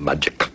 Magic.